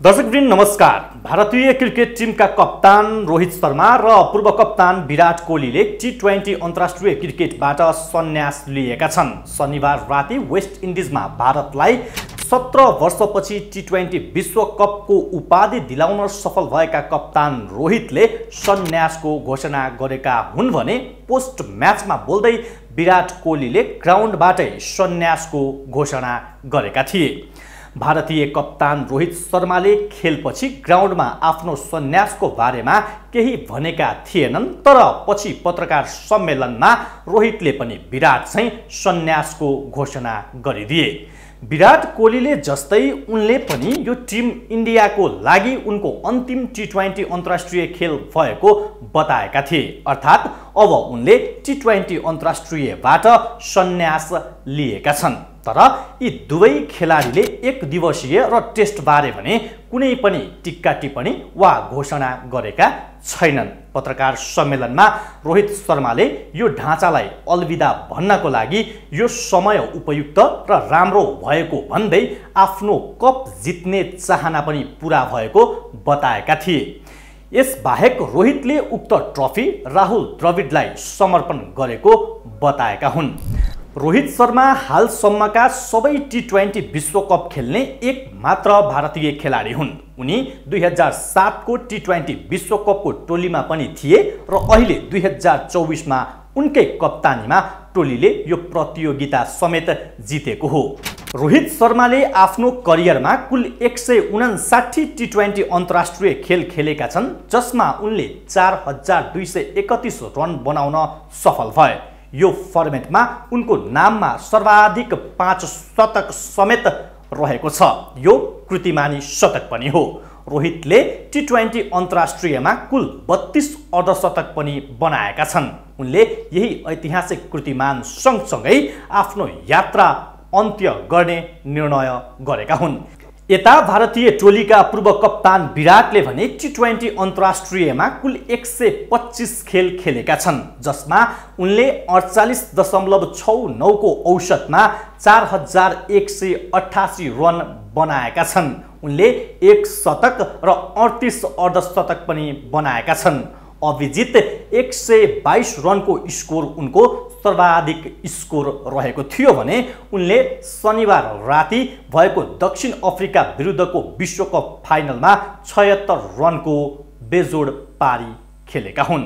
दर्शकवृन्द नमस्कार। भारतीय क्रिकेट टिमका कप्तान रोहित शर्मा र पूर्व कप्तान विराट कोहलीले टी ट्वेन्टी अन्तर्राष्ट्रिय क्रिकेटबाट सन्यास लिएका छन्। शनिबार राति वेस्ट इन्डिजमा भारतलाई सत्र वर्षपछि टी ट्वेन्टी विश्वकपको उपाधि दिलाउन सफल भएका कप्तान रोहितले सन्यासको घोषणा गरेका हुन् भने पोस्ट म्याचमा बोल्दै विराट कोहलीले ग्राउन्डबाटै सन्यासको घोषणा गरेका थिए। भारतीय कप्तान रोहित शर्माले खेलपछि ग्राउन्डमा आफ्नो सन्यासको बारेमा केही भनेका थिएनन् तर पछि पत्रकार सम्मेलनमा रोहितले पनि विराट चाहिँ सन्यासको घोषणा गरिदिए। विराट कोहलीले जस्तै उनले पनि यो टिम इन्डियाको लागि उनको अन्तिम टी ट्वेन्टी अन्तर्राष्ट्रिय खेल भएको बताएका थिए। अर्थात् अब उनले टी ट्वेन्टी अन्तर्राष्ट्रियबाट सन्यास लिएका छन्। तर यी दुवै खेलाडीले एक दिवसीय र टेस्टबारे भने कुनै पनि टिक्का टिप्पणी वा घोषणा गरेका छैनन्। पत्रकार सम्मेलनमा रोहित शर्माले यो ढाँचालाई अलविदा भन्नको लागि यो समय उपयुक्त र राम्रो भएको भन्दै आफ्नो कप जित्ने चाहना पनि पुरा भएको बताएका थिए। यसबाहेक रोहितले उक्त ट्रफी राहुल द्रविडलाई समर्पण गरेको बताएका हुन्। रोहित शर्मा हालसम्मका सबै टी ट्वेन्टी विश्वकप खेल्ने एक मात्र भारतीय खेलाडी हुन्। उनी दुई हजार सातको टी ट्वेन्टी विश्वकपको टोलीमा पनि थिए र अहिले दुई हजार चौबिसमा उनकै कप्तानीमा टोलीले यो प्रतियोगिता समेत जितेको हो। रोहित शर्माले आफ्नो करियरमा कुल एक सय उनासाठी टी ट्वेन्टी अन्तर्राष्ट्रिय खेल खेलेका छन् जसमा उनले चार हजार दुई सय एकतिस रन बनाउन सफल भए। यो फर्मेटमा उनको नाममा सर्वाधिक पाँच शतक समेत रहेको छ। यो कृतिमानी शतक पनि हो। रोहितले टी ट्वेन्टी अन्तर्राष्ट्रियमा कुल बत्तिस अर्धशतक पनि बनाएका छन्। उनले यही ऐतिहासिक कृतिमान सँगसँगै आफ्नो यात्रा अन्त्य गर्ने निर्णय गरेका हुन्। यता भारतीय टोलीका पूर्व कप्तान विराटले भने टी ट्वेन्टी अन्तर्राष्ट्रियमा कुल एक सय पच्चिस खेल खेलेका छन् जसमा उनले अडचालिस दशमलव छ नौको औसतमा चार हजार एक सय अठासी रन बनाएका छन्। उनले एक शतक र अडतिस अर्धशतक पनि बनाएका छन्। अभिजित एक सय बाइस रनको स्कोर उनको सर्वाधिक स्कोर रहेको थियो भने उनले शनिबार राति भएको दक्षिण अफ्रिका विरुद्धको विश्वकप फाइनलमा छयत्तर रनको बेजोड पारी खेलेका हुन्।